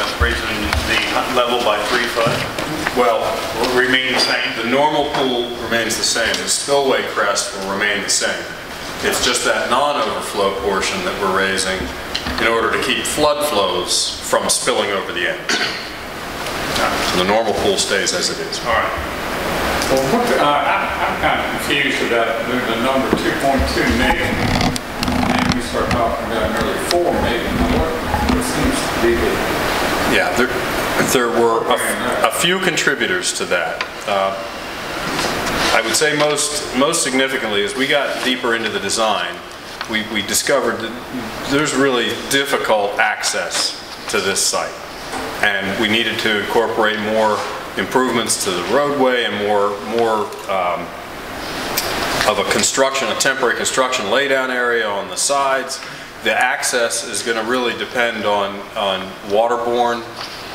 I raising, the level by three foot. Well, Will remain the same? the normal pool remains the same, the spillway crest will remain the same. It's just that non-overflow portion that we're raising in order to keep flood flows from spilling over the end. So the normal pool stays as it is. All right. Well, what, the- uh, I'm, I'm kind of confused about the number 2.2 million. And we start talking about nearly 4 million. Yeah, there, there were a, a few contributors to that. Uh, I would say most, most significantly, as we got deeper into the design, we, we discovered that there's really difficult access to this site. And we needed to incorporate more improvements to the roadway and more, more um, of a construction, a temporary construction laydown area on the sides. The access is going to really depend on, on waterborne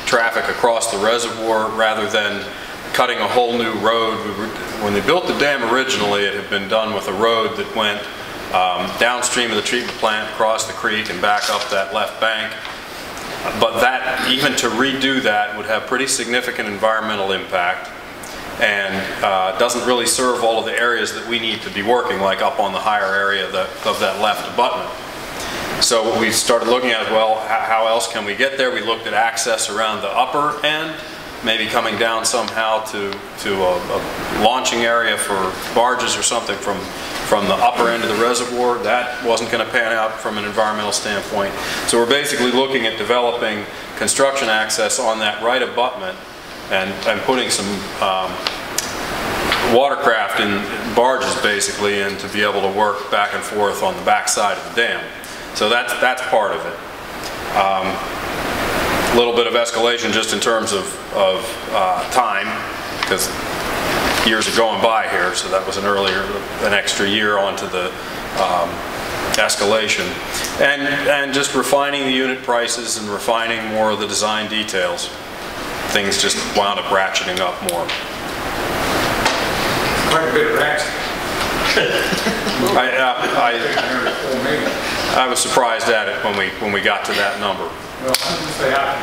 traffic across the reservoir rather than cutting a whole new road. When they built the dam originally, it had been done with a road that went um, downstream of the treatment plant, across the creek and back up that left bank. But that, even to redo that would have pretty significant environmental impact and uh, doesn't really serve all of the areas that we need to be working, like up on the higher area of the- of that left abutment. So what we started looking at, well, how else can we get there? We looked at access around the upper end, maybe coming down somehow to, to a a launching area for barges or something from, from the upper end of the reservoir. That wasn't going to pan out from an environmental standpoint. So we're basically looking at developing construction access on that right abutment and, and putting some um, watercraft and barges basically in to be able to work back and forth on the back side of the dam. So that's, that's part of it. A little bit of escalation just in terms of, of uh, time, because years are going by here, so that was an earlier, an extra year onto the um, escalation. And, and just refining the unit prices and refining more of the design details. Things just wound up ratcheting up more. quite a bit of action. I, uh, I, 4 million. I was surprised at it when we, when we got to that number. Well, I would say I,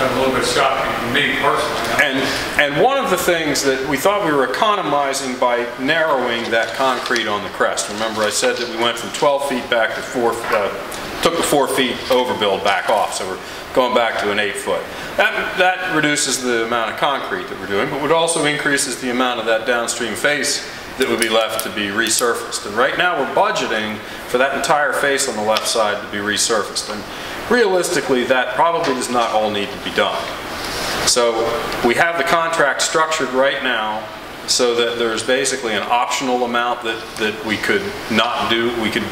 kind of a little bit shocking to me personally. And, and one of the things that we thought we were economizing by narrowing that concrete on the crest. Remember I said that we went from 12 feet back to four, uh, took the four feet overbuild back off, so we're going back to an eight foot. That, that reduces the amount of concrete that we're doing, but it also increases the amount of that downstream face that would be left to be resurfaced. And right now we're budgeting for that entire face on the left side to be resurfaced. And realistically, that probably does not all need to be done. So we have the contract structured right now so that there's basically an optional amount that, that we could not do. We could,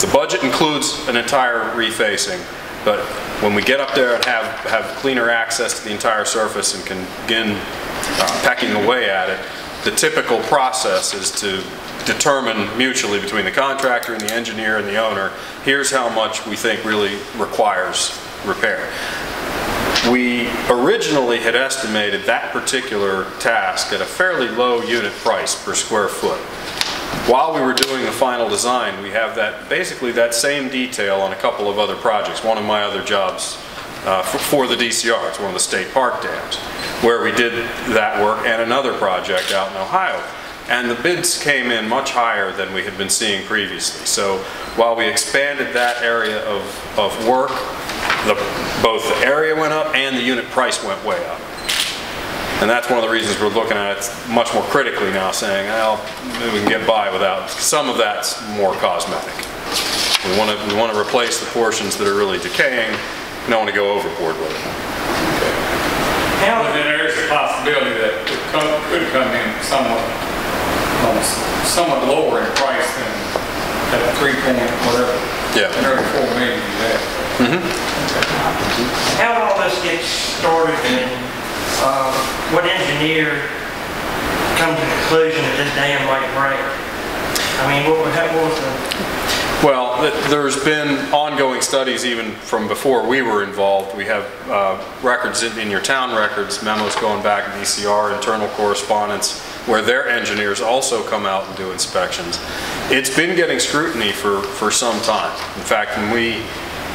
the budget includes an entire refacing, but when we get up there and have, have cleaner access to the entire surface and can begin uh, pecking away at it, the typical process is to determine mutually between the contractor and the engineer and the owner, here's how much we think really requires repair. We originally had estimated that particular task at a fairly low unit price per square foot. While we were doing the final design, we have that, basically that same detail on a couple of other projects. One of my other jobs uh, for for the DCR, it's one of the state park dams, where we did that work, and another project out in Ohio. And the bids came in much higher than we had been seeing previously. So while we expanded that area of, of work, the, both the area went up and the unit price went way up. And that's one of the reasons we're looking at it much more critically now, saying, well, we can get by without, some of that's more cosmetic. We want to, we want to replace the portions that are really decaying, we don't want to go overboard with it. But then there is a possibility that it co- could come in somewhat, um, somewhat lower in price than that three point whatever. Yeah. Nearly 4 million you had. How did all this get started and uh, what engineer come to the conclusion that this dam might break? I mean, what was, what was the, Well, there's been ongoing studies even from before we were involved. We have uh, records in in your town records, memos going back to DCR, internal correspondence, where their engineers also come out and do inspections. It's been getting scrutiny for, for some time. In fact, when we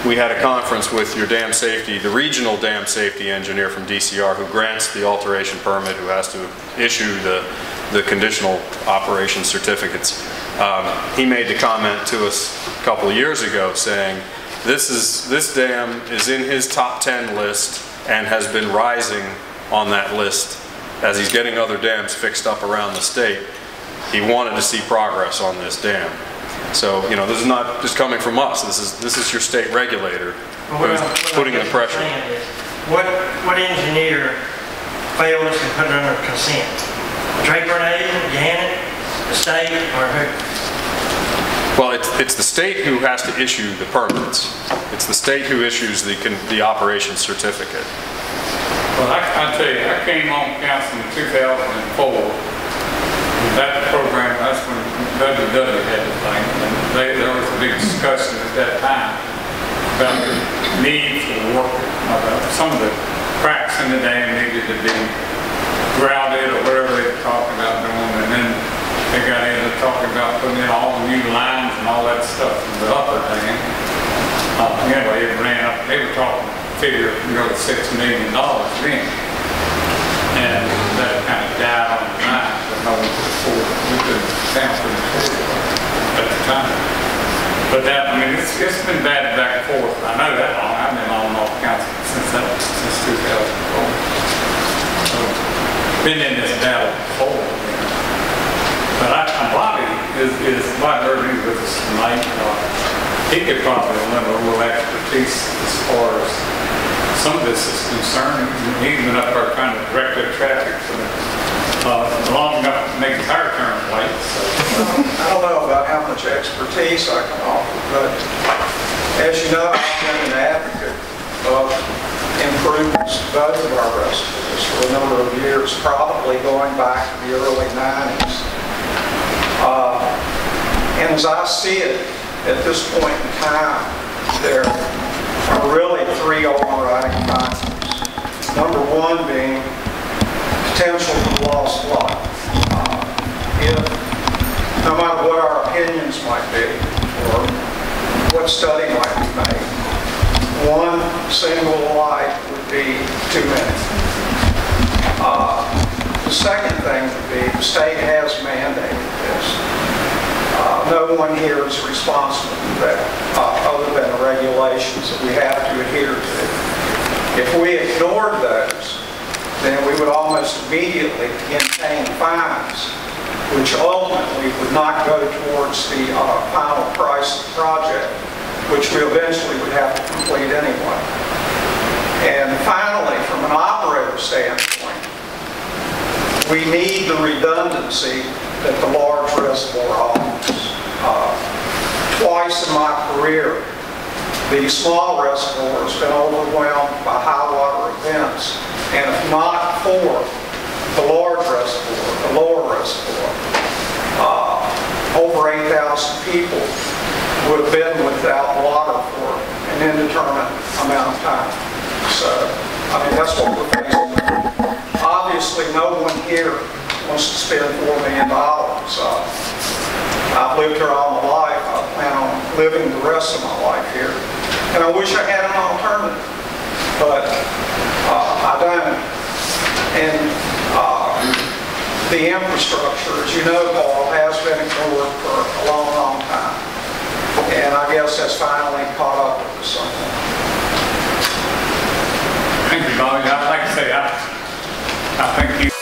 we had a conference with your dam safety, the regional dam safety engineer from DCR who grants the alteration permit, who has to issue the, the conditional operation certificates. Um, He made the comment to us a couple of years ago saying, this is, this dam is in his top 10 list and has been rising on that list as he's getting other dams fixed up around the state. He wanted to see progress on this dam. So, you know, this is not just coming from us, this is, this is your state regulator who's what putting the pressure. What, what engineer failed us and put it under consent? Draper and Aden, Gannett, the state, or who? Well, it's, it's the state who has to issue the permits. It's the state who issues the, con- the operation certificate. Well, I, I tell you, I came on council in 2004. That program, that's when WW had the thing, and they, there was a big discussion at that time about the need for work, about some of the cracks in the dam needed to be grouted or whatever they were talking about doing, and then they got into talking about putting in all the new lines and all that stuff in the upper dam. Uh, anyway, it ran up, they were talking, figure, nearly six million dollars then. And that kind of died on the vine, but no one could afford it, we couldn't afford it at the time. But that, I mean, it's, it's been bad back and forth, I know that long, I've been on and off council since that, since two thousand four. So, Been in this battle before. But I, Bobby is, is, Bobby Irvine with us tonight, uh, he could probably lend a little expertise as far as some of this is concerned. He's been up there trying to direct their traffic for, uh, long enough to make the tire turn late, so. I don't know about how much expertise I can offer, but as you know, I've been an advocate of improvements both of our reservoirs for a number of years, probably going back to the early 90s. Uh, And as I see it, at this point in time, there are really three overriding factors. Number one being potential for lost life. Uh, If no matter what our opinions might be, or what study might single light would be too many. Uh, The second thing would be, the state has mandated this. Uh, No one here is responsible for that, uh, other than the regulations that we have to adhere to. If we ignored those, then we would almost immediately begin paying fines, which ultimately would not go towards the uh, final price of the project, which we eventually would have to complete anyway. And finally, from an operator standpoint, we need the redundancy that the large reservoir offers. Uh, Twice in my career, the small reservoir has been overwhelmed by high water events, and if not for the large reservoir, the lower reservoir, uh, over 8,000 people would have been without water for an indeterminate amount of time. So, I mean, that's what we're facing with. Obviously, no one here wants to spend $4 million. Uh, I've lived here all my life. I plan on living the rest of my life here. And I wish I had an alternative, but uh, I don't. And uh, the infrastructure, as you know, Paul, has been ignored for a long, long time. And I guess that's finally caught up with us. Thank you, Bobby. I'd like to say, I, I think you